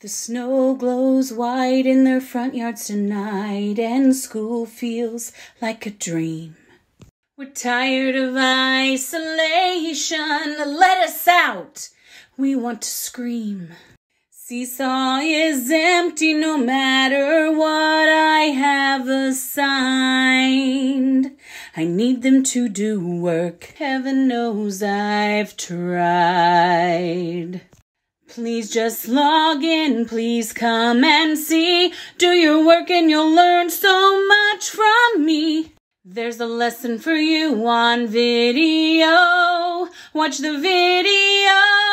The snow glows white in their front yards tonight, and school feels like a dream. We're tired of isolation. Let us out. We want to scream. Seesaw is empty no matter what I have assigned. I need them to do work. Heaven knows I've tried. Please just log in, please come and see. Do your work and you'll learn so much from me. There's a lesson for you on video. Watch the video.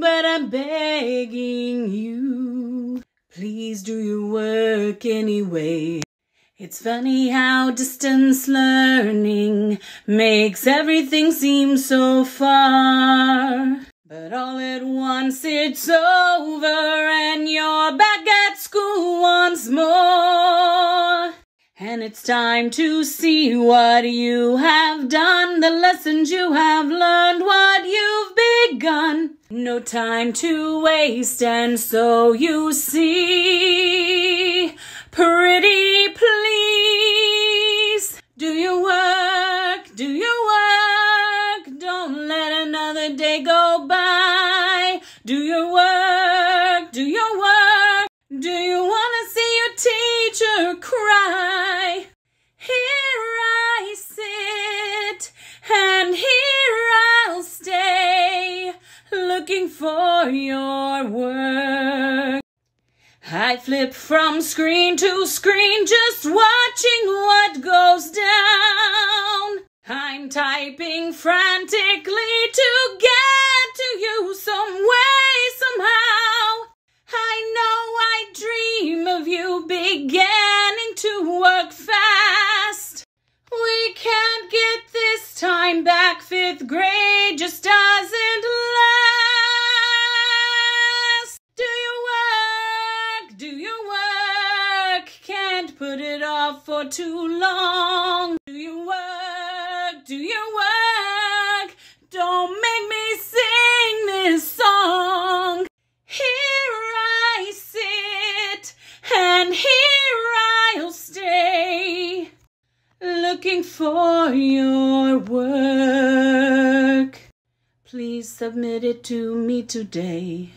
But I'm begging you, please do your work anyway. It's funny how distance learning makes everything seem so far. But all at once it's over and you're back at school once more. And it's time to see what you have done, the lessons you have learned, what you've begun. No time to waste, and so you see, pretty please, do your work, do your work. Don't let another day go by. Do your work, do your work. Do you want to see your teacher cry? Looking for your work. I flip from screen to screen, just watching what goes down. I'm typing frantically to get to you some way, somehow. I know I dream of you beginning to work fast. We can't get this time back, fifth grade put it off for too long. Do your work, do your work, don't make me sing this song. Here I sit, and here I'll stay, looking for your work. Please submit it to me today.